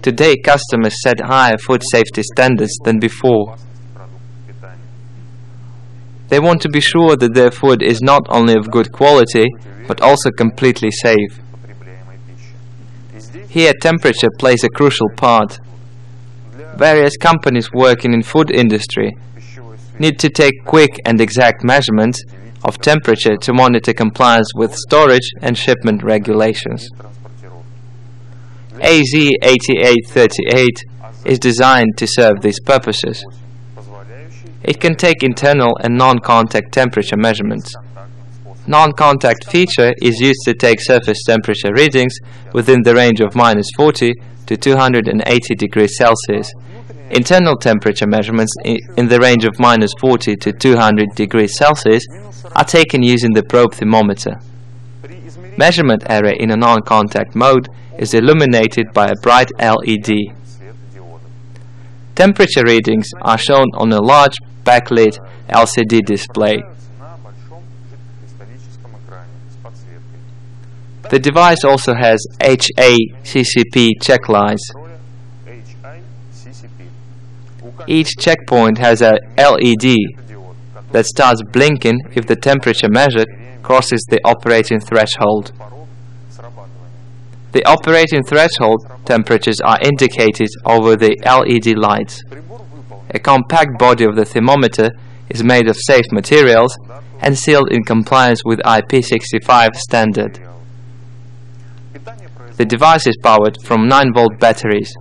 Today, customers set higher food safety standards than before. They want to be sure that their food is not only of good quality, but also completely safe. Here, temperature plays a crucial part. Various companies working in food industry need to take quick and exact measurements of temperature to monitor compliance with storage and shipment regulations. AZ8838 is designed to serve these purposes. It can take internal and non-contact temperature measurements. Non-contact feature is used to take surface temperature readings within the range of minus 40 to 280 degrees Celsius. Internal temperature measurements in the range of minus 40 to 200 degrees Celsius are taken using the probe thermometer. Measurement error in a non-contact mode is illuminated by a bright LED. Temperature readings are shown on a large backlit LCD display. The device also has HACCP check lines. Each checkpoint has a LED that starts blinking if the temperature measured crosses the operating threshold. The operating threshold temperatures are indicated over the LED lights. A compact body of the thermometer is made of safe materials and sealed in compliance with IP65 standard. The device is powered from 9 volt batteries.